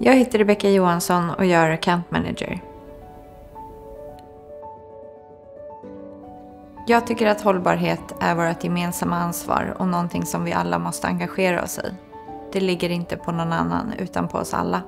Jag heter Rebecka Johansson och jag är account manager. Jag tycker att hållbarhet är vårt gemensamma ansvar och någonting som vi alla måste engagera oss i. Det ligger inte på någon annan utan på oss alla.